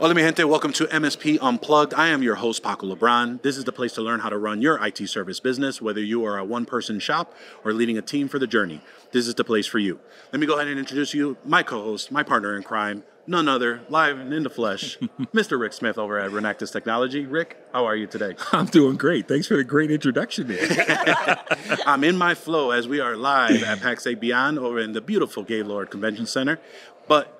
Hola, mi gente. Welcome to MSP Unplugged. I am your host, Paco Lebron. This is the place to learn how to run your IT service business, whether you are a one person shop or leading a team for the journey. This is the place for you. Let me go ahead and introduce you, my co host, my partner in crime, none other, live and in the flesh, Mr. Rick Smith over at Renactus Technology. Rick, how are you today? I'm doing great. Thanks for the great introduction there. I'm in my flow as we are live at Pax8 Beyond over in the beautiful Gaylord Convention Center. But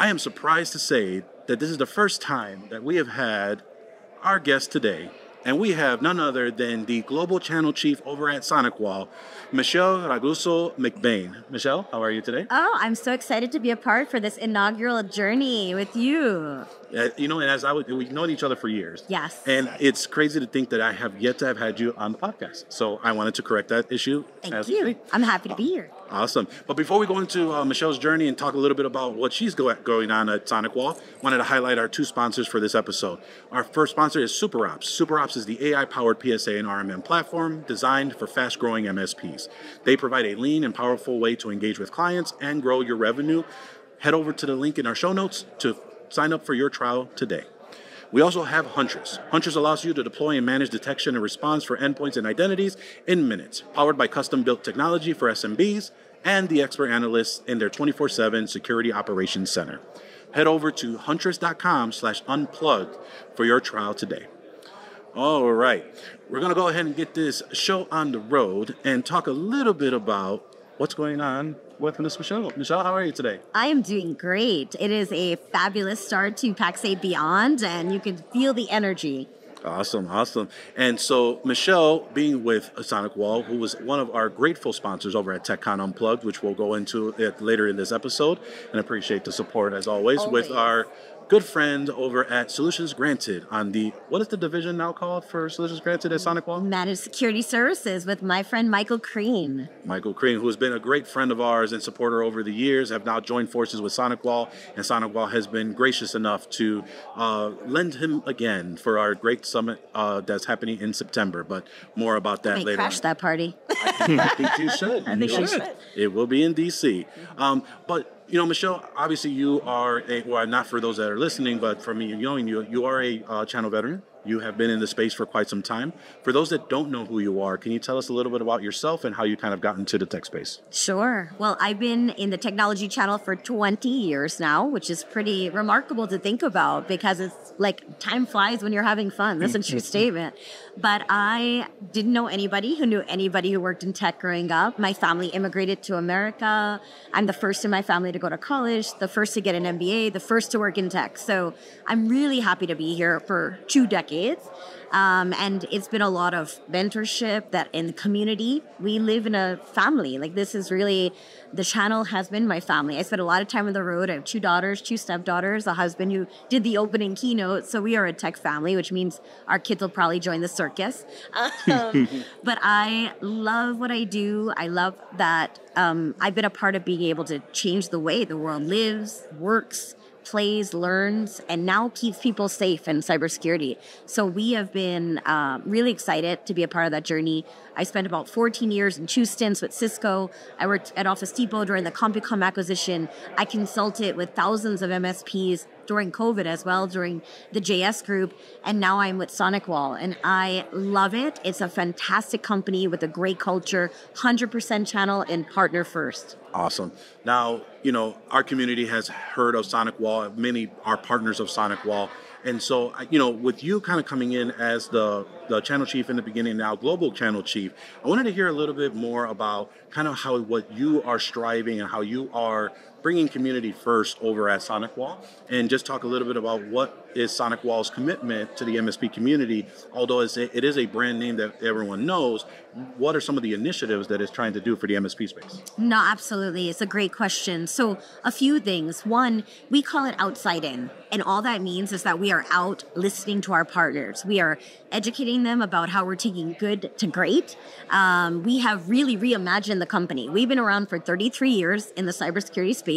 I am surprised to say that this is the first time that we have had our guest today, and we have none other than the global channel chief over at SonicWall, Michelle Ragusa McBain. Michelle, how are you today? Oh, I'm so excited to be a part for this inaugural journey with you. Uh, you know, and as I would, we've known each other for years. Yes. And it's crazy to think that I have yet to have had you on the podcast. So I wanted to correct that issue. Thank as you. I'm happy to be here. Awesome. But before we go into uh, Michelle's journey and talk a little bit about what she's go- going on at SonicWall, wanted to highlight our two sponsors for this episode. Our first sponsor is SuperOps. SuperOps is the AI-powered PSA and RMM platform designed for fast-growing MSPs. They provide a lean and powerful way to engage with clients and grow your revenue. Head over to the link in our show notes to sign up for your trial today. We also have Huntress. Huntress allows you to deploy and manage detection and response for endpoints and identities in minutes, powered by custom built technology for SMBs and the expert analysts in their 24 7 security operations center. Head over to huntress.com slash unplugged for your trial today. All right, we're going to go ahead and get this show on the road and talk a little bit about what's going on with Miss Michelle. Michelle, how are you today? I am doing great. It is a fabulous start to Pax8 Beyond, and you can feel the energy. Awesome, awesome. And so Michelle, being with SonicWall, who was one of our grateful sponsors over at TechCon Unplugged, which we'll go into it later in this episode, and appreciate the support as always, with our good friend over at Solutions Granted on the what is the division now called for Solutions Granted at SonicWall? Managed Security Services with my friend Michael Crean. Michael Crean, who has been a great friend of ours and supporter over the years, have now joined forces with SonicWall, and SonicWall has been gracious enough to uh, lend him again for our great summit uh, that's happening in September. But more about that May later. crash on. that party. I think you should. I think You should. should. It will be in DC. Um, but you know, Michelle, obviously you are a well, not for those that are listening, but for me knowing you, you are a uh, channel veteran. You have been in the space for quite some time. For those that don't know who you are, can you tell us a little bit about yourself and how you kind of got into the tech space? Sure. Well, I've been in the technology channel for 20 years now, which is pretty remarkable to think about because it's like time flies when you're having fun. That's a true statement. But I didn't know anybody who knew anybody who worked in tech growing up. My family immigrated to America. I'm the first in my family to go to college, the first to get an MBA, the first to work in tech. So I'm really happy to be here for two decades. Um, and it's been a lot of mentorship that in the community. We live in a family. Like this is really the channel has been my family. I spent a lot of time on the road. I have two daughters two stepdaughters a husband who did the opening keynote. So we are a tech family which means our kids will probably join the circus. Um, but i love what i do. I love that um, i've been a part of being able to change the way the world lives works plays, learns, and now keeps people safe in cybersecurity. So we have been uh, really excited to be a part of that journey. I spent about 14 years in two stints with Cisco. I worked at Office Depot during the CompuCom acquisition. I consulted with thousands of MSPs during COVID as well, during the JS group, and now I'm with SonicWall, and I love it. It's a fantastic company with a great culture, 100% channel and partner first. Awesome. Now, you know, our community has heard of SonicWall. Many are partners of SonicWall. And so, you know, with you kind of coming in as the, the channel chief in the beginning, now global channel chief, I wanted to hear a little bit more about kind of how what you are striving and how you are bringing community first over at SonicWall, and just talk a little bit about what is SonicWall's commitment to the MSP community. Although it is a brand name that everyone knows, what are some of the initiatives that it's trying to do for the MSP space? No, absolutely. It's a great question. So, a few things. One, we call it outside in. And all that means is that we are out listening to our partners. We are educating them about how we're taking good to great. Um, we have really reimagined the company. We've been around for 33 years in the cybersecurity space,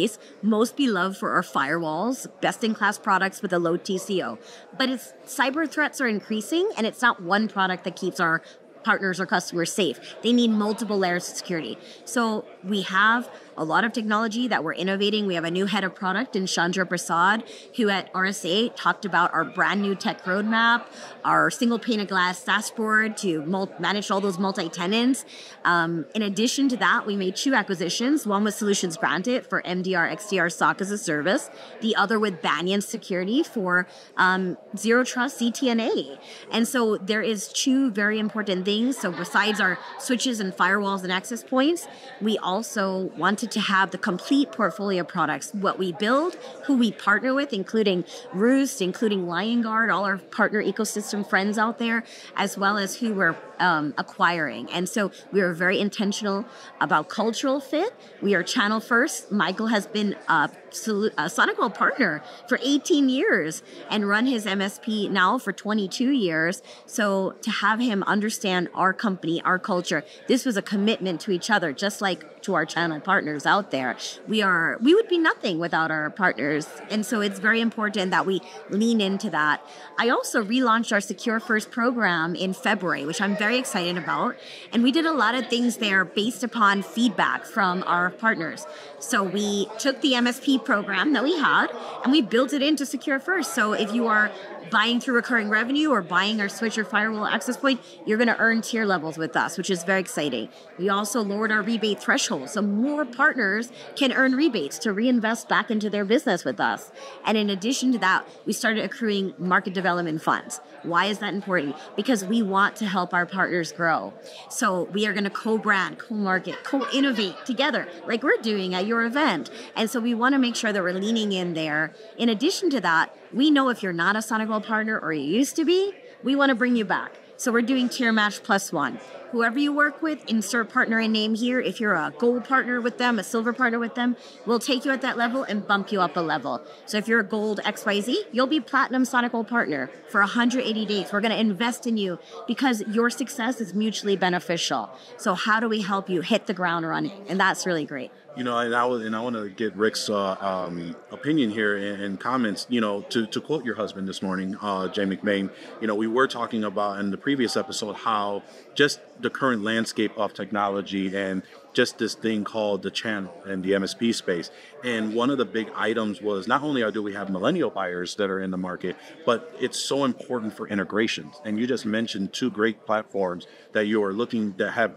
most beloved for our firewalls, best in class products with a low TCO. But it's cyber threats are increasing, and it's not one product that keeps our partners or customers safe. They need multiple layers of security. So we have a lot of technology that we're innovating. We have a new head of product in Chandra Prasad, who at RSA talked about our brand new tech roadmap, our single pane of glass dashboard to mul- manage all those multi tenants. Um, in addition to that, we made two acquisitions. One was Solutions Granted for MDR XDR SOC as a service, the other with Banyan Security for um, Zero Trust ZTNA. And so there is two very important things. So besides our switches and firewalls and access points, we also wanted to have the complete portfolio products. What we build, who we partner with, including Rewst, including Liongard, all our partner ecosystem friends out there, as well as who we're um, acquiring. And so we are very intentional about cultural fit. We are channel first. Michael has been a, a SonicWall partner for 18 years and run his MSP now for 22 years. So to have him understand our company, our culture, this was a commitment to each other, just like to our channel partners out there. We are we would be nothing without our partners. And so it's very important that we lean into that. I also relaunched our Secure First program in February, which I'm very excited about. And we did a lot of things there based upon feedback from our partners. So we took the MSP program that we had and we built it into Secure First. So if you are buying through recurring revenue or buying our switch or firewall access point, you're going to earn tier levels with us, which is very exciting. We also lowered our rebate threshold, so more partners can earn rebates to reinvest back into their business with us. And in addition to that, we started accruing market development funds. Why is that important? Because we want to help our partners grow. So we are going to co-brand, co-market, co-innovate together, like we're doing at your event. And so we want to make sure that we're leaning in there. In addition to that, we know if you're not a SonicWall partner or you used to be, we want to bring you back. So we're doing tier match plus one. Whoever you work with, insert partner and name here. If you're a gold partner with them, a silver partner with them, we'll take you at that level and bump you up a level. So if you're a gold XYZ, you'll be platinum SonicWall partner for 180 days. We're going to invest in you because your success is mutually beneficial. So how do we help you hit the ground running? And that's really great. You know, and I was, and I want to get Rick's uh, um, opinion here and, and, comments. You know, to, to quote your husband this morning, uh, Jay McBain. You know, we were talking about in the previous episode how just the current landscape of technology and just this thing called the channel and the MSP space. And one of the big items was not only do we have millennial buyers that are in the market, but it's so important for integrations. And you just mentioned two great platforms that you are looking to have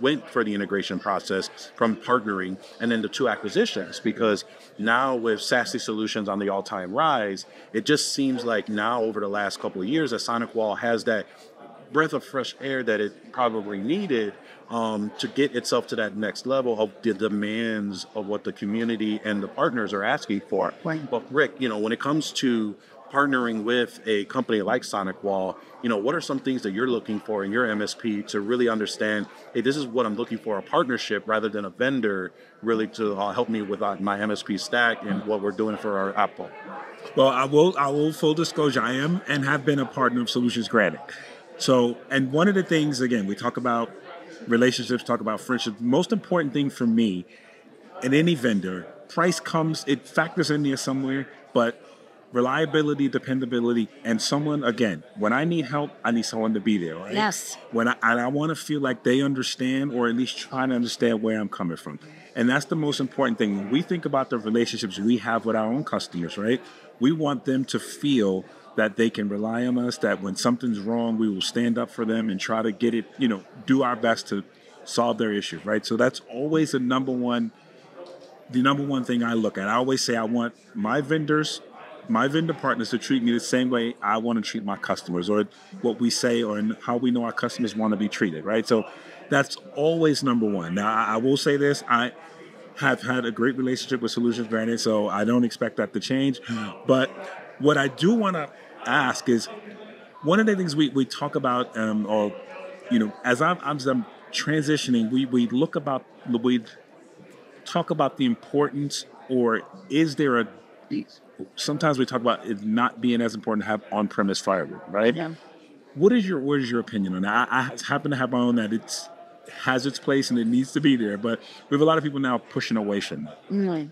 went for the integration process from partnering and then the two acquisitions because now with SASE solutions on the all-time rise, it just seems like now over the last couple of years that SonicWall has that breath of fresh air that it probably needed um, to get itself to that next level of the demands of what the community and the partners are asking for. Right. But Rick, you know, when it comes to partnering with a company like SonicWall, you know, what are some things that you're looking for in your MSP to really understand, hey, this is what I'm looking for a partnership rather than a vendor really to uh, help me with uh, my MSP stack and what we're doing for our Apple? Well, I will, I will full disclosure, I am and have been a partner of Solutions Granted. So, and one of the things, again, we talk about relationships, talk about friendships. Most important thing for me in any vendor, price comes, it factors in there somewhere, but reliability, dependability, and someone again. When I need help, I need someone to be there. Right? Yes. When I and I want to feel like they understand, or at least try to understand where I'm coming from, and that's the most important thing. When we think about the relationships we have with our own customers, right? We want them to feel that they can rely on us. That when something's wrong, we will stand up for them and try to get it. You know, do our best to solve their issue, right? So that's always the number one the number one thing I look at. I always say I want my vendors my vendor partners to treat me the same way I want to treat my customers, or what we say, or how we know our customers want to be treated, right? So that's always number one. Now, I will say this: I have had a great relationship with Solutions Granted, so I don't expect that to change. But what I do want to ask is one of the things we, we talk about, um, or you know, as I'm, as I'm transitioning, we we look about we talk about the importance, or is there a sometimes we talk about it not being as important to have on-premise firewall, right? Yeah. What is your what is your opinion on that? I, I happen to have my own that it's has its place and it needs to be there, but we have a lot of people now pushing away from that. Mm.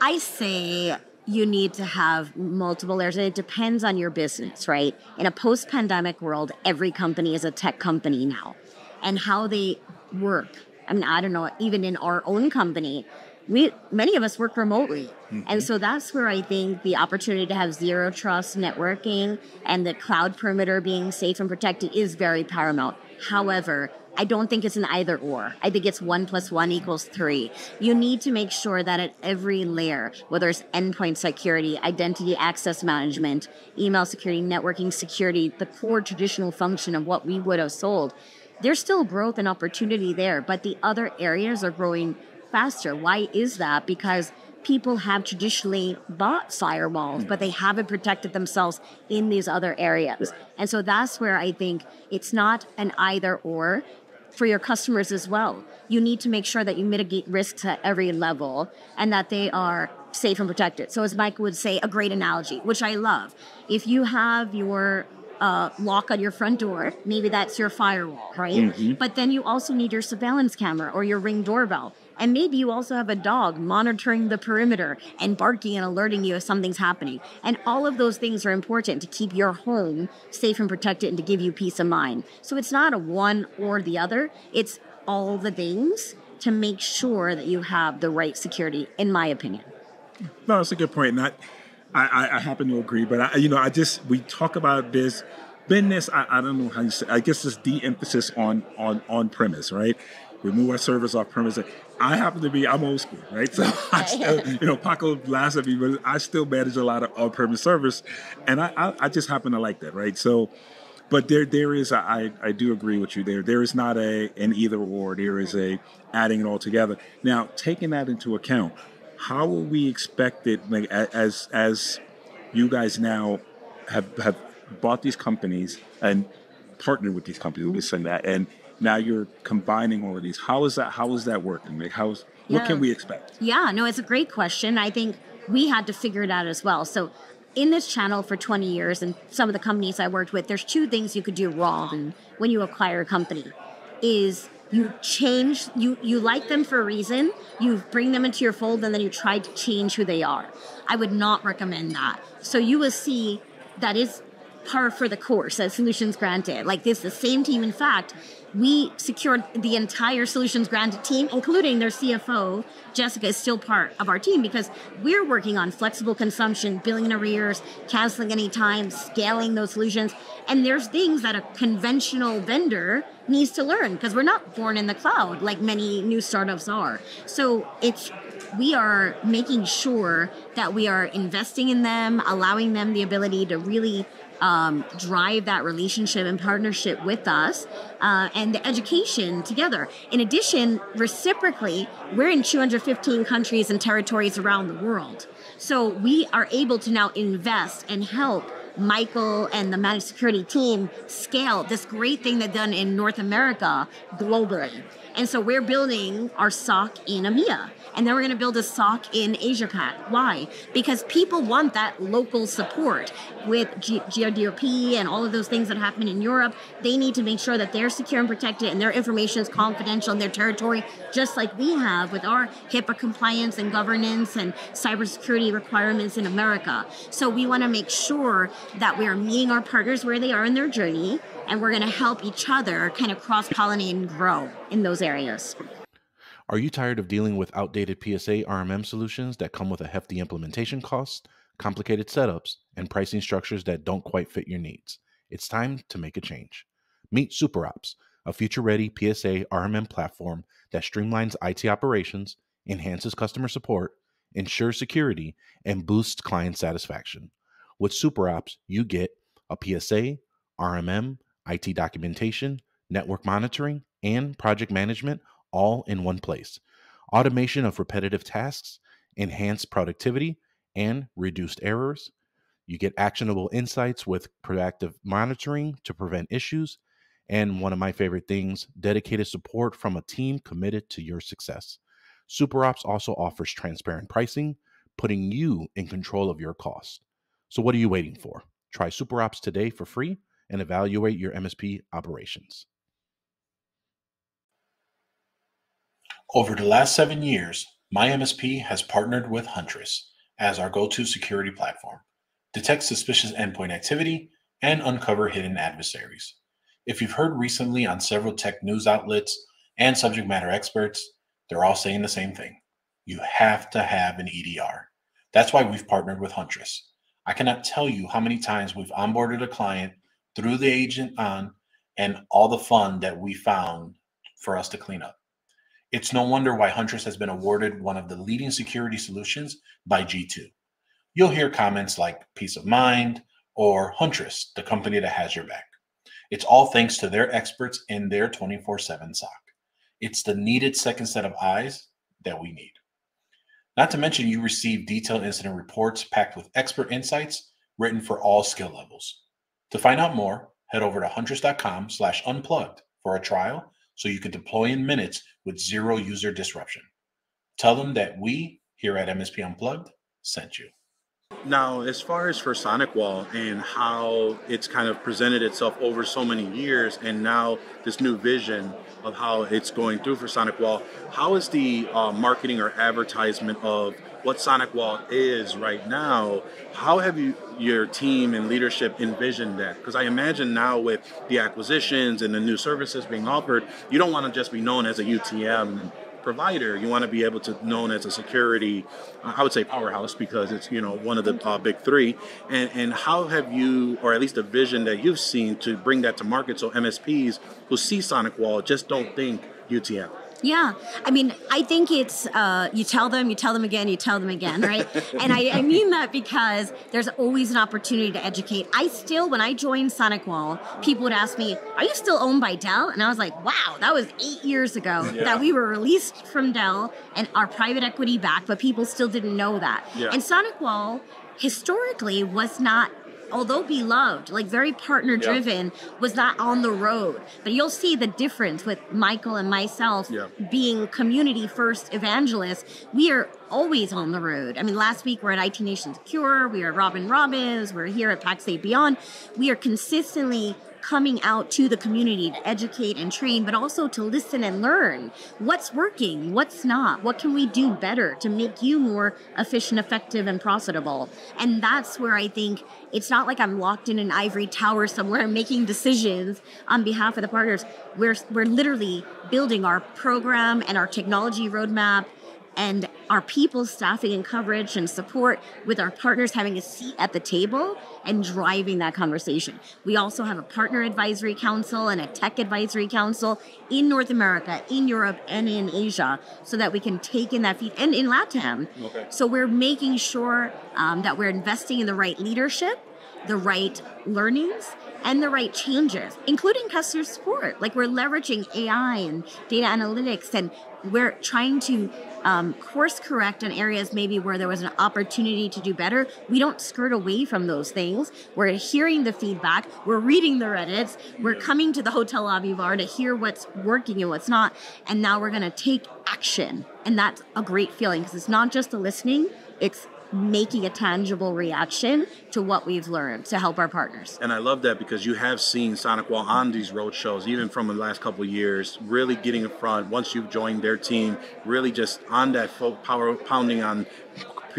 I say you need to have multiple layers and it depends on your business, right? In a post-pandemic world, every company is a tech company now. And how they work I mean, I don't know, even in our own company, we many of us work remotely. Mm-hmm. And so that's where I think the opportunity to have zero trust networking and the cloud perimeter being safe and protected is very paramount. However, I don't think it's an either or. I think it's one plus one equals three. You need to make sure that at every layer, whether it's endpoint security, identity access management, email security, networking security, the core traditional function of what we would have sold, there's still growth and opportunity there, but the other areas are growing faster. Why is that? Because people have traditionally bought firewalls, but they haven't protected themselves in these other areas. And so that's where I think it's not an either or for your customers as well. You need to make sure that you mitigate risks at every level and that they are safe and protected. So, as Mike would say, a great analogy, which I love. If you have your uh, lock on your front door, maybe that's your firewall, right? Mm-hmm. But then you also need your surveillance camera or your ring doorbell. And maybe you also have a dog monitoring the perimeter and barking and alerting you if something's happening. And all of those things are important to keep your home safe and protected and to give you peace of mind. So it's not a one or the other, it's all the things to make sure that you have the right security, in my opinion. No, that's a good point. Not, I, I, happen to agree, but I, you know, I just we talk about this business. I, I don't know how you say. I guess this de-emphasis on on on premise, right? We move our servers off premise. I happen to be, I'm old school, right? So, I still, you know, Paco laughs at me, but I still manage a lot of on-premise servers, and I, I, I, just happen to like that, right? So, but there, there is, I, I do agree with you there. There is not a an either or. There is a adding it all together. Now, taking that into account, how will we expect it, like as as you guys now have have bought these companies and partnered with these companies, we say that, and now you're combining all of these. How is that? How is that working? Like, how's yeah. what can we expect? Yeah, no, it's a great question. I think we had to figure it out as well. So in this channel for 20 years and some of the companies I worked with, there's two things you could do wrong when you acquire a company is you change you you like them for a reason you bring them into your fold and then you try to change who they are i would not recommend that so you will see that is par for the course as solutions granted like this the same team in fact we secured the entire solutions granted team, including their CFO. Jessica is still part of our team because we're working on flexible consumption, billing in arrears, canceling any time, scaling those solutions. And there's things that a conventional vendor needs to learn because we're not born in the cloud like many new startups are. So it's we are making sure that we are investing in them, allowing them the ability to really um, drive that relationship and partnership with us uh, and the education together. In addition, reciprocally, we're in 215 countries and territories around the world. So we are able to now invest and help Michael and the managed security team scale this great thing they've done in North America globally. And so we're building our SOC in EMEA and then we're going to build a SOC in Asia Pac. Why? Because people want that local support with G- and all of those things that happen in Europe. They need to make sure that they're secure and protected and their information is confidential in their territory, just like we have with our HIPAA compliance and governance and cybersecurity requirements in America. So we want to make sure that we are meeting our partners where they are in their journey and we're going to help each other kind of cross pollinate and grow in those areas. Are you tired of dealing with outdated PSA RMM solutions that come with a hefty implementation cost, complicated setups, and pricing structures that don't quite fit your needs? It's time to make a change. Meet SuperOps, a future ready PSA RMM platform that streamlines IT operations, enhances customer support, ensures security, and boosts client satisfaction. With SuperOps, you get a PSA, RMM, IT documentation, network monitoring, and project management all in one place. Automation of repetitive tasks, enhanced productivity, and reduced errors. You get actionable insights with proactive monitoring to prevent issues. And one of my favorite things, dedicated support from a team committed to your success. SuperOps also offers transparent pricing, putting you in control of your cost. So, what are you waiting for? Try SuperOps today for free and evaluate your MSP operations. Over the last seven years, my MSP has partnered with Huntress as our go to security platform, detect suspicious endpoint activity, and uncover hidden adversaries. If you've heard recently on several tech news outlets and subject matter experts, they're all saying the same thing. You have to have an EDR. That's why we've partnered with Huntress. I cannot tell you how many times we've onboarded a client through the agent on and all the fun that we found for us to clean up. It's no wonder why Huntress has been awarded one of the leading security solutions by G2. You'll hear comments like peace of mind or Huntress, the company that has your back. It's all thanks to their experts in their 24 7 SOC. It's the needed second set of eyes that we need. Not to mention, you receive detailed incident reports packed with expert insights written for all skill levels. To find out more, head over to huntress.com slash unplugged for a trial so you can deploy in minutes with zero user disruption. Tell them that we here at MSP Unplugged sent you. Now, as far as for SonicWall and how it's kind of presented itself over so many years, and now this new vision of how it's going through for SonicWall, how is the uh, marketing or advertisement of what Sonic SonicWall is right now? How have you your team and leadership envisioned that? Because I imagine now with the acquisitions and the new services being offered, you don't want to just be known as a UTM provider, you want to be able to known as a security, I would say powerhouse because it's you know one of the uh, big three. And and how have you, or at least the vision that you've seen to bring that to market so MSPs who see SonicWall just don't think UTM? Yeah, I mean, I think it's uh, you tell them, you tell them again, you tell them again, right? and I, I, mean that because there's always an opportunity to educate. I still, when I joined SonicWall, people would ask me, "Are you still owned by Dell?" And I was like, "Wow, that was eight years ago yeah. that we were released from Dell and our private equity back, but people still didn't know that." Yeah. And SonicWall historically was not although beloved, like very partner driven, yeah. was not on the road. But you'll see the difference with Michael and myself yeah. being community first evangelists. We are always on the road. I mean, last week we're at IT Nation Secure, we are Robin Robins, we're here at Pax8 Beyond. We are consistently coming out to the community to educate and train, but also to listen and learn what's working, what's not, what can we do better to make you more efficient, effective, and profitable. And that's where I think it's not like I'm locked in an ivory tower somewhere making decisions on behalf of the partners. We're, we're literally building our program and our technology roadmap and our people staffing and coverage and support with our partners having a seat at the table and driving that conversation. We also have a partner advisory council and a tech advisory council in North America, in Europe, and in Asia so that we can take in that feed and in LATAM. Okay. So we're making sure um, that we're investing in the right leadership, the right learnings, and the right changes, including customer support. Like we're leveraging AI and data analytics, and we're trying to um, course correct in areas maybe where there was an opportunity to do better. We don't skirt away from those things. We're hearing the feedback, we're reading the Reddits, we're coming to the hotel lobby bar to hear what's working and what's not, and now we're going to take action. And that's a great feeling because it's not just the listening, it's making a tangible reaction to what we've learned to help our partners. And I love that because you have seen SonicWall on these road shows, even from the last couple years, really getting in front. Once you've joined their team, really just on that power pounding on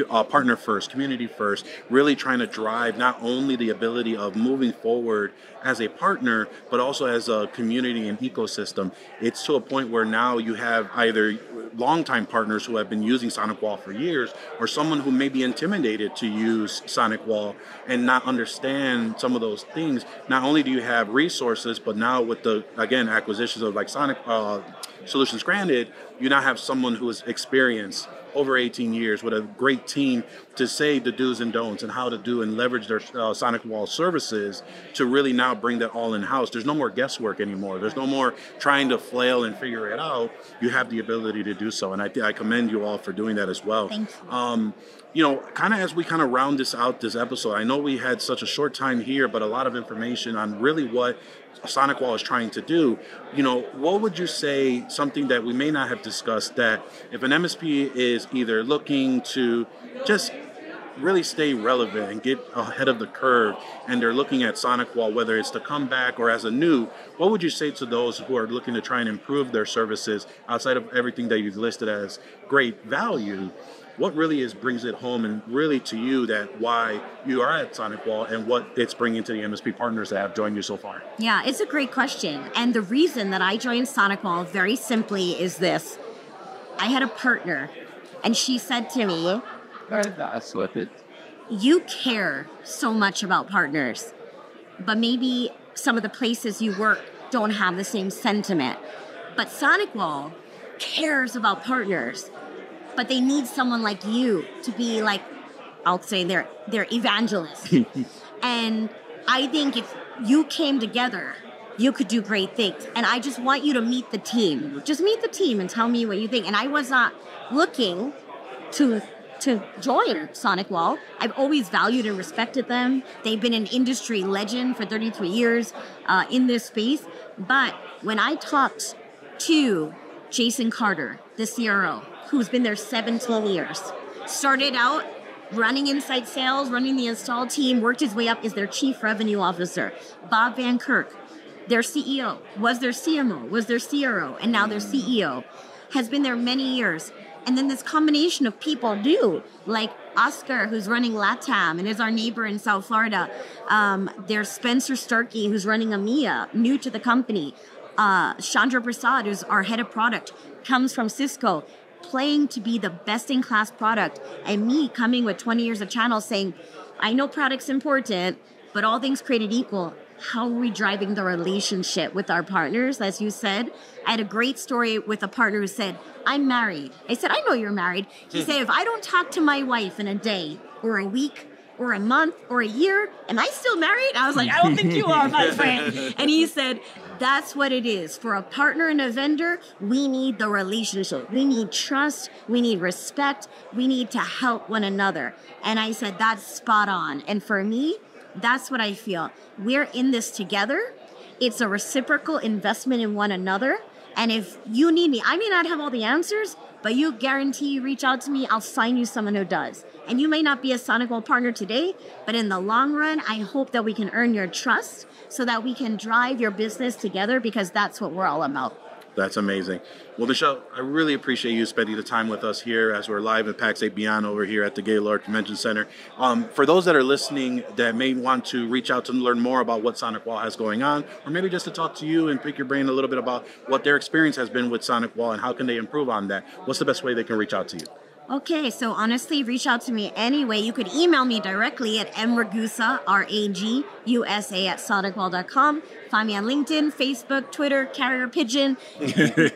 uh, partner first, community first, really trying to drive not only the ability of moving forward as a partner, but also as a community and ecosystem. It's to a point where now you have either longtime partners who have been using SonicWall for years, or someone who may be intimidated to use SonicWall and not understand some of those things. Not only do you have resources, but now with the again acquisitions of like Sonic uh, Solutions Granted, you now have someone who is experienced over 18 years with a great team to say the do's and don'ts and how to do and leverage their uh, SonicWall services to really now bring that all in house. There's no more guesswork anymore. There's no more trying to flail and figure it out. You have the ability to do so, and I, I commend you all for doing that as well. Thank you. Um, you know, kind of as we kind of round this out this episode, I know we had such a short time here, but a lot of information on really what SonicWall is trying to do. You know, what would you say something that we may not have discussed that if an MSP is either looking to just really stay relevant and get ahead of the curve and they're looking at SonicWall, whether it's to come back or as a new, what would you say to those who are looking to try and improve their services outside of everything that you've listed as great value? what really is brings it home and really to you that why you are at SonicWall and what it's bringing to the MSP partners that have joined you so far? Yeah, it's a great question. And the reason that I joined SonicWall very simply is this I had a partner, and she said to me, That's what it. You care so much about partners, but maybe some of the places you work don't have the same sentiment. But SonicWall cares about partners, but they need someone like you to be like, I'll say their their evangelist. and I think if you came together, you could do great things. And I just want you to meet the team. Just meet the team and tell me what you think. And I was not looking to to join SonicWall. I've always valued and respected them. They've been an industry legend for 33 years uh, in this space. But when I talked to Jason Carter, the CRO, who's been there 17 years, started out running inside sales, running the install team, worked his way up as their chief revenue officer. Bob VanKirk, their CEO, was their CMO, was their CRO, and now their CEO, has been there many years. And then this combination of people do, like Oscar, who's running LATAM and is our neighbor in South Florida. Um, there's Spencer Starkey, who's running EMEA, new to the company. Uh, Chandra Prasad, who's our head of product, comes from Cisco, playing to be the best in class product. And me coming with 20 years of channel saying, I know product's important, but all things created equal how are we driving the relationship with our partners? As you said, I had a great story with a partner who said, I'm married. I said, I know you're married. He hmm. said, if I don't talk to my wife in a day or a week or a month or a year, am I still married? I was like, I don't think you are, my friend. And he said, that's what it is. For a partner and a vendor, we need the relationship. We need trust. We need respect. We need to help one another. And I said, that's spot on. And for me, that's what I feel. We're in this together. It's a reciprocal investment in one another. And if you need me, I may not have all the answers, but you guarantee you reach out to me, I'll sign you someone who does. And you may not be a SonicWall partner today, but in the long run, I hope that we can earn your trust so that we can drive your business together because that's what we're all about. That's amazing. Well, Michelle, I really appreciate you spending the time with us here as we're live at PAX 8 Beyond over here at the Gaylord Convention Center. Um, for those that are listening that may want to reach out to learn more about what SonicWall has going on, or maybe just to talk to you and pick your brain a little bit about what their experience has been with SonicWall and how can they improve on that, what's the best way they can reach out to you? Okay, so honestly, reach out to me anyway. You could email me directly at mragusa, R-A-G-U-S-A at sonicwall.com. Find me on LinkedIn, Facebook, Twitter, Carrier Pigeon,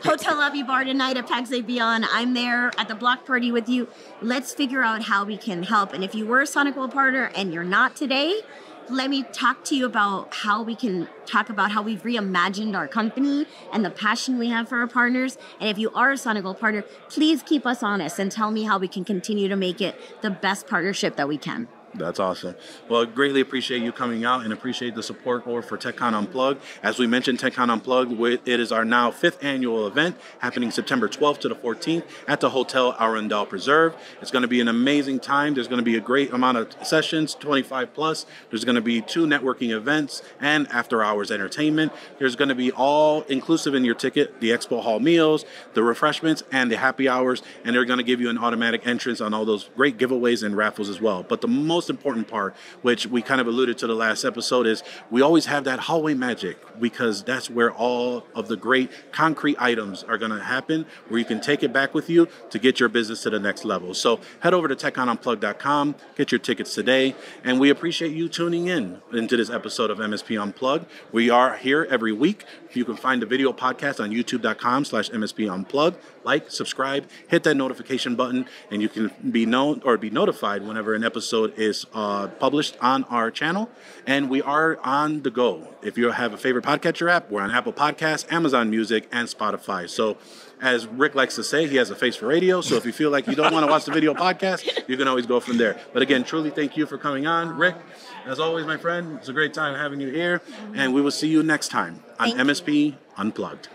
Hotel Lobby Bar tonight at PAX Beyond. I'm there at the block party with you. Let's figure out how we can help. And if you were a Sonic partner and you're not today, let me talk to you about how we can talk about how we've reimagined our company and the passion we have for our partners. And if you are a Sonic partner, please keep us honest and tell me how we can continue to make it the best partnership that we can. That's awesome. Well, greatly appreciate you coming out and appreciate the support for TechCon Unplugged. As we mentioned, TechCon Unplugged, it is our now fifth annual event happening September 12th to the 14th at the Hotel Arundel Preserve. It's going to be an amazing time. There's going to be a great amount of sessions, 25 plus. There's going to be two networking events and after hours entertainment. There's going to be all inclusive in your ticket the expo hall meals, the refreshments, and the happy hours. And they're going to give you an automatic entrance on all those great giveaways and raffles as well. But the most most important part, which we kind of alluded to the last episode, is we always have that hallway magic because that's where all of the great concrete items are going to happen, where you can take it back with you to get your business to the next level. So head over to techconunplug.com, get your tickets today, and we appreciate you tuning in into this episode of MSP Unplugged. We are here every week. You can find the video podcast on youtube.com slash MSP Unplugged. Like, subscribe, hit that notification button, and you can be known or be notified whenever an episode is is uh, published on our channel, and we are on the go. If you have a favorite podcatcher app, we're on Apple Podcasts, Amazon Music, and Spotify. So, as Rick likes to say, he has a face for radio. So, if you feel like you don't want to watch the video podcast, you can always go from there. But again, truly thank you for coming on, Rick. As always, my friend, it's a great time having you here, and we will see you next time on MSP Unplugged.